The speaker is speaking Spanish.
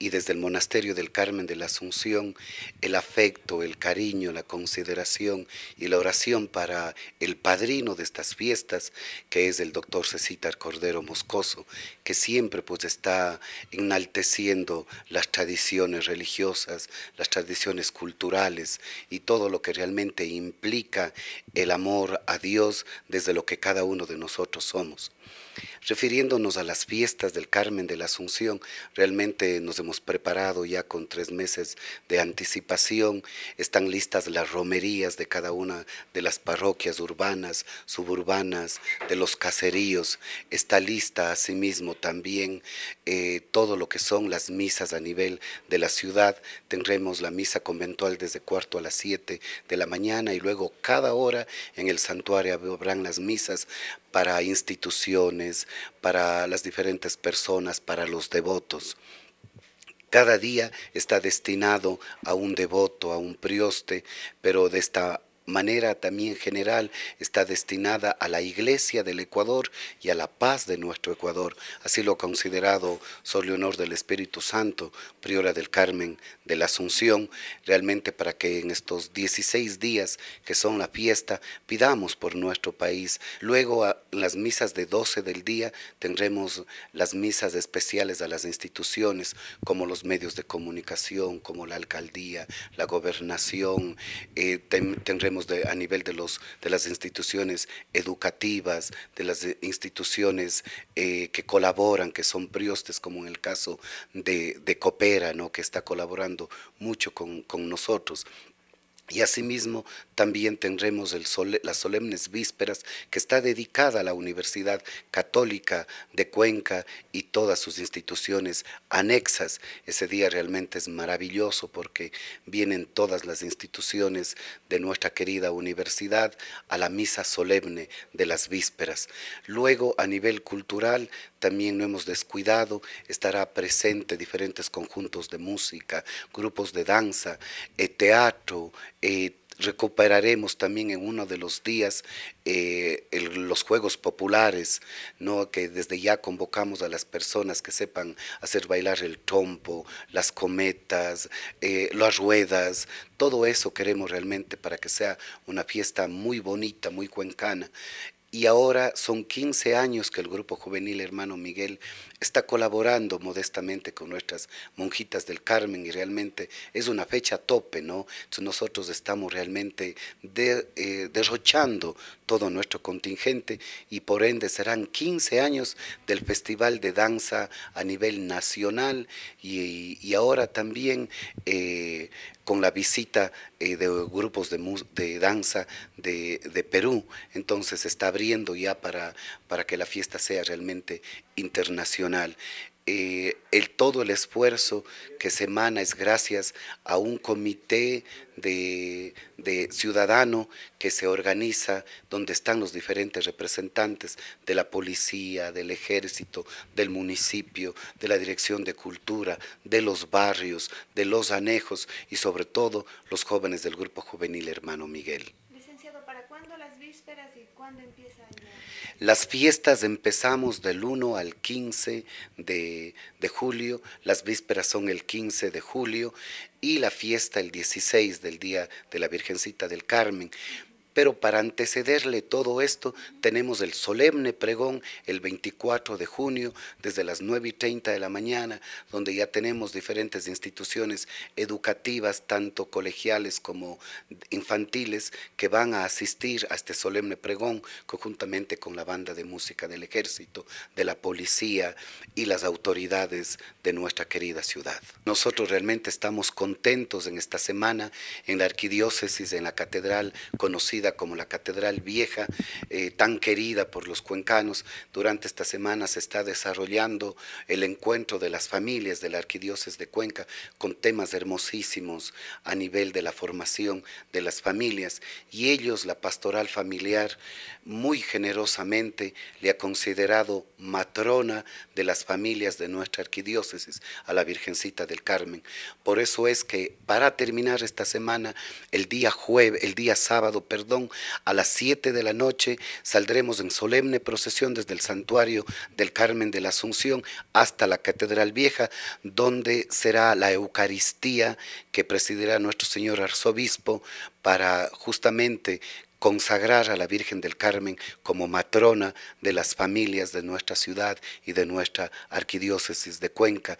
y desde el Monasterio del Carmen de la Asunción el afecto, el cariño, la consideración y la oración para el padrino de estas fiestas, que es el doctor Cecitar Cordero Moscoso, que siempre pues está enalteciendo las tradiciones religiosas, las tradiciones culturales y todo lo que realmente implica el amor a Dios desde lo que cada uno de nosotros somos. Refiriéndonos a las fiestas del Carmen de la Asunción, realmente nos hemos preparado ya con tres meses de anticipación. Están listas las romerías de cada una de las parroquias urbanas, suburbanas, de los caseríos. Está lista asimismo también eh, todo lo que son las misas a nivel de la ciudad. Tendremos la misa conventual desde cuarto a las siete de la mañana y luego cada hora en el santuario habrán las misas para instituciones, para las diferentes personas, para los devotos. Cada día está destinado a un devoto, a un prioste, pero de esta manera también general está destinada a la Iglesia del Ecuador y a la paz de nuestro Ecuador. Así lo ha considerado Sor Leonor del Espíritu Santo, priora del Carmen de la Asunción, realmente para que en estos 16 días que son la fiesta pidamos por nuestro país. Luego a las misas de 12 del día tendremos las misas especiales a las instituciones como los medios de comunicación, como la alcaldía, la gobernación, eh, tendremos a nivel de, los, de las instituciones educativas, de las instituciones eh, que colaboran, que son priostes, como en el caso de, de Coopera, ¿no? que está colaborando mucho con, con nosotros. Y asimismo también tendremos el las solemnes vísperas que está dedicada a la Universidad Católica de Cuenca y todas sus instituciones anexas. Ese día realmente es maravilloso porque vienen todas las instituciones de nuestra querida universidad a la misa solemne de las vísperas. Luego a nivel cultural también no hemos descuidado, estará presente diferentes conjuntos de música, grupos de danza, eh, teatro, eh, recuperaremos también en uno de los días eh, los juegos populares, ¿no? que desde ya convocamos a las personas que sepan hacer bailar el trompo, las cometas, las ruedas, todo eso queremos realmente para que sea una fiesta muy bonita, muy cuencana. Y ahora son 15 años que el Grupo Juvenil Hermano Miguel está colaborando modestamente con nuestras monjitas del Carmen y realmente es una fecha tope, ¿no? Nosotros estamos realmente eh, derrochando todo nuestro contingente y por ende serán 15 años del Festival de Danza a nivel nacional y, ahora también eh, con la visita eh, de grupos de, de danza de, de, Perú. Entonces está ya para, para que la fiesta sea realmente internacional. Eh, el, todo el esfuerzo que se emana es gracias a un comité de, de, ciudadano que se organiza, donde están los diferentes representantes de la policía, del ejército, del municipio, de la dirección de cultura, de los barrios, de los anejos y sobre todo los jóvenes del grupo juvenil Hermano Miguel. Licenciado, ¿para cuándo las vísperas y cuándo empieza? Las fiestas empezamos del 1 al 15 de, de, julio, las vísperas son el 15 de julio y la fiesta el 16 del Día de la Virgencita del Carmen. Pero para antecederle todo esto, tenemos el solemne pregón el 24 de junio, desde las 9 y 30 de la mañana, donde ya tenemos diferentes instituciones educativas, tanto colegiales como infantiles, que van a asistir a este solemne pregón, conjuntamente con la banda de música del ejército, de la policía y las autoridades de nuestra querida ciudad. Nosotros realmente estamos contentos en esta semana en la arquidiócesis, en la catedral como la Catedral Vieja, eh, tan querida por los cuencanos. Durante esta semana se está desarrollando el encuentro de las familias de la Arquidiócesis de Cuenca con temas hermosísimos a nivel de la formación de las familias y ellos, la pastoral familiar, muy generosamente le ha considerado matrona de las familias de nuestra arquidiócesis a la Virgencita del Carmen. Por eso es que para terminar esta semana, el día jueves, el día sábado, perdón, a las 7 de la noche saldremos en solemne procesión desde el santuario del Carmen de la Asunción hasta la Catedral Vieja, donde será la Eucaristía que presidirá nuestro señor arzobispo para justamente consagrar a la Virgen del Carmen como matrona de las familias de nuestra ciudad y de nuestra arquidiócesis de Cuenca.